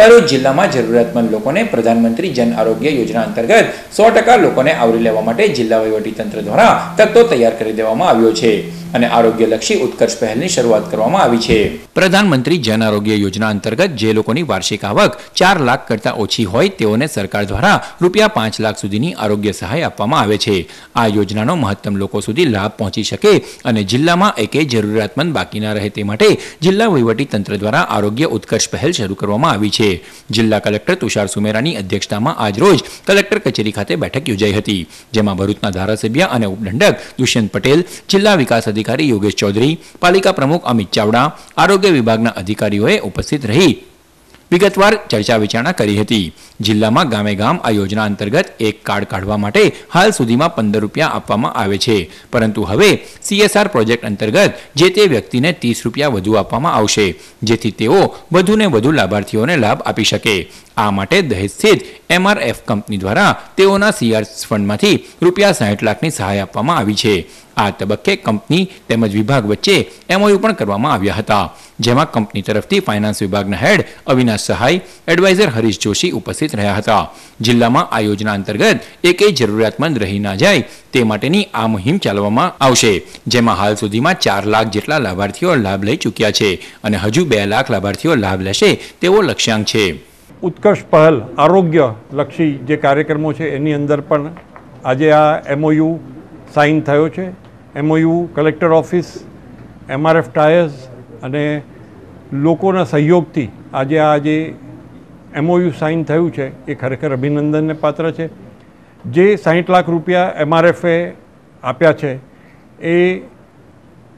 ભરૂચ જિલ્લામાં જરૂરિયાતમંદ લોકોને પ્રધાનમંત્રી જન આરોગ્ય યોજના અંતર્ગત સો ટકા લોકોને આવરી લેવા માટે જિલ્લા વહીવટીતંત્ર દ્વારા તકતો તૈયાર કરી દેવામાં આવ્યો છે અને આરોગ્યલક્ષી ઉત્કર્ષ પહેલની શરૂઆત કરવામાં આવી છે. પ્રધાનમંત્રી જન આરોગ્ય યોજના અંતર્ગત જે લોકોની વાર્ષિક આવક ચાર લાખ કરતાં ઓછી હોય તેઓને સરકાર દ્વારા રૂપિયા પાંચ લાખ સુધીની આરોગ્ય સહાય આપવામાં આવે છે. આ યોજનાનો મહત્તમ લોકો સુધી લાભ પહોંચી શકે અને જિલ્લામાં એકે જરૂરિયાતમંદ બાકી ના રહે તે માટે જિલ્લા તંત્ર દ્વારા આરોગ્ય ઉત્કર્ષ પહેલ શરૂ કરવામાં આવી છે. જિલ્લા કલેક્ટર તુષાર સુમેરાની અધ્યક્ષતામાં આજરોજ કલેક્ટર કચેરી ખાતે બેઠક યોજાઈ હતી, જેમાં ભરૂચના ધારાસભ્ય અને ઉપદંડક દુષ્યંત પટેલ, જિલ્લા વિકાસ અધિકારી યોગેશ ચૌધરી, પાલિકા પ્રમુખ અમિત ચાવડા, આરોગ્ય વિભાગના અધિકારીઓએ ઉપસ્થિત રહી વિગતવાર ચર્ચા વિચારણા કરી હતી. જિલ્લામાં ગામે ગામ આ યોજના અંતર્ગત એક કાર્ડ કાઢવા માટે હાલ સુધીમાં પંદર રૂપિયા આપવામાં આવે છે. પરંતુ હવે સીએસઆર પ્રોજેક્ટ અંતર્ગત જે તે વ્યક્તિને ત્રીસ રૂપિયા વધુ આપવામાં આવશે, જેથી તેઓ વધુને વધુ લાભાર્થીઓને લાભ આપી શકે. આ માટે દહેજ સ્થિત એમઆરએફ કંપની દ્વારા તેઓના સીઆર ફંડમાંથી રૂપિયા સાઠ લાખની સહાય આપવામાં આવી છે. આ તબક્કે કંપની તેમજ વિભાગ વચ્ચે એમઓયુ પણ કરવામાં આવ્યા હતા, જેમાં કંપની તરફથી ફાઇનાન્સ વિભાગના હેડ અવિનાશ સહાય, એડવાઇઝર હરીશ જોશી ઉપસ્થિત રહ્યા હતા. જિલ્લામાં આ યોજના અંતર્ગત એકેય જરૂરિયાતમંદ રહી ના જાય તે માટેની આ મુહિમ ચાલવામાં આવશે, જેમાં હાલ સુધીમાં ચાર લાખ જેટલા લાભાર્થીઓ લાભ લઈ ચૂક્યા છે અને હજુ બે લાખ લાભાર્થીઓ લાભ લેશે તેવો લક્ષ્યાંક છે. ઉત્કર્ષ પહેલ આરોગ્ય લક્ષી જે કાર્યક્રમો છે, એની અંદર પણ આજે આ એમઓયુ સાઇન થયો છે. MOU collector office MRF tyres અને લોકોના સહયોગથી આજે આ જે એમઓયુ સાઇન થયું છે, એ ખરેખર અભિનંદનને પાત્ર છે. જે સાહીઠ લાખ રૂપિયા એમઆરએફે આપ્યા છે, એ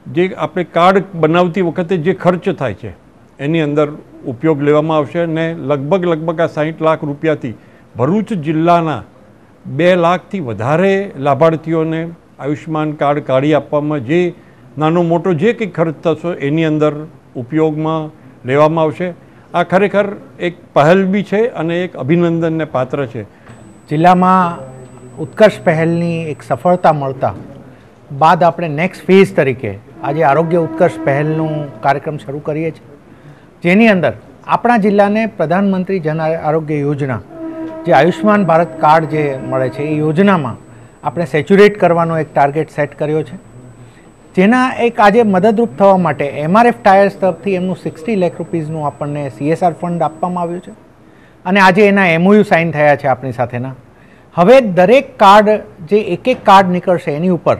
જે આપણે કાર્ડ બનાવતી વખતે જે ખર્ચ થાય છે, એની અંદર ઉપયોગ લેવામાં આવશે અને લગભગ લગભગ આ સાહીઠ લાખ રૂપિયાથી ભરૂચ જિલ્લાના બે લાખથી વધારે લાભાર્થીઓને આયુષ્યમાન કાર્ડ કાઢી આપવામાં જે નાનો મોટો જે કંઈ ખર્ચ થશે એની અંદર ઉપયોગમાં લેવામાં આવશે. આ ખરેખર એક પહેલ બી છે અને એક અભિનંદનને પાત્ર છે. જિલ્લામાં ઉત્કર્ષ પહેલની એક સફળતા મળતા બાદ આપણે નેક્સ્ટ ફેઝ તરીકે આજે આરોગ્ય ઉત્કર્ષ પહેલનું કાર્યક્રમ શરૂ કરીએ છીએ. જેની અંદર આપણા જિલ્લાને પ્રધાનમંત્રી જન આરોગ્ય યોજના, જે આયુષ્યમાન ભારત કાર્ડ જે મળે છે, એ યોજનામાં આપણે સેચ્યુરેટ કરવાનો એક ટાર્ગેટ સેટ કર્યો છે. જેના એક આજે મદદરૂપ થવા માટે એમઆરએફ ટાયર્સ તરફથી એમનું સિક્સટી લેખ રૂપીઝનું આપણને સીએસઆર ફંડ આપવામાં આવ્યું છે. અને આજે એના એમઓયુ સાઇન થયા છે આપણી સાથેના. હવે દરેક કાર્ડ, જે એક એક કાર્ડ નીકળશે એની ઉપર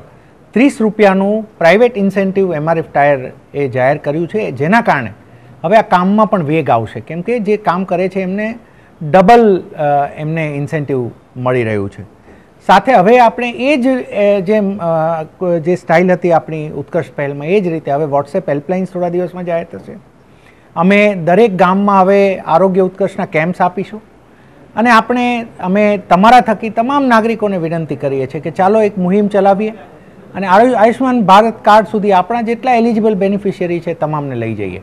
ત્રીસ રૂપિયાનું પ્રાઇવેટ ઇન્સેન્ટિવ એમઆરએફ ટાયર એ જાહેર કર્યું છે. જેના કારણે હવે આ કામમાં પણ વેગ આવશે. કેમ કે જે કામ કરે છે એમને ડબલ એમને ઇન્સેન્ટિવ મળી રહ્યું છે. સાથે હવે આપણે એ જ જે જે સ્ટાઇલ હતી આપણી ઉત્કર્ષ પહેલમાં, એ જ રીતે હવે વોટ્સએપ હેલ્પલાઇન્સ થોડા દિવસમાં જાહેર થશે. અમે દરેક ગામમાં હવે આરોગ્ય ઉત્કર્ષના કેમ્પ્સ આપીશું. અને આપણે, અમે તમારા થકી તમામ નાગરિકોને વિનંતી કરીએ છીએ કે ચાલો એક મુહિમ ચલાવીએ અને આયુષ્યમાન ભારત કાર્ડ સુધી આપણા જેટલા એલિજિબલ બેનિફિશિયરી છે, તમામને લઈ જઈએ.